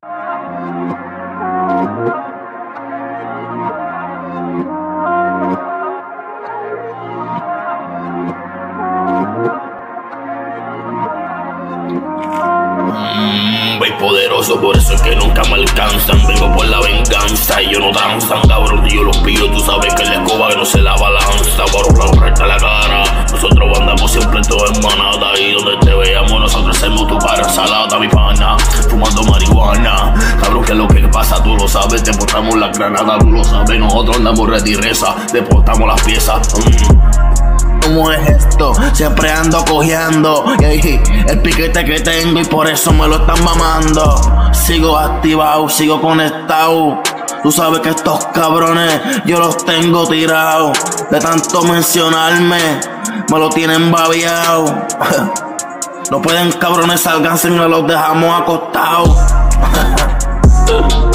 Mmm, voy poderoso, por eso es que nunca me alcanzan. Vengo por la venganza y yo no danzan, cabrón. Y yo los pillo, tú sabes que la escoba no se la balanza. Por la recta la cara. Nosotros andamos siempre todo en manada. Y donde te veamos, nosotros hacemos tu para ensalada, mi pana. Fumando marihuana. Tú lo sabes. Te portamos la granada, tú lo sabes. Nosotros andamos ready reza. Te las piezas. Mm. ¿Cómo es esto? Siempre ando cojeando. El piquete que tengo y por eso me lo están mamando. Sigo activado, sigo conectado. Tú sabes que estos cabrones yo los tengo tirados. De tanto mencionarme, me lo tienen babiado. No pueden cabrones salgan si no los dejamos acostados.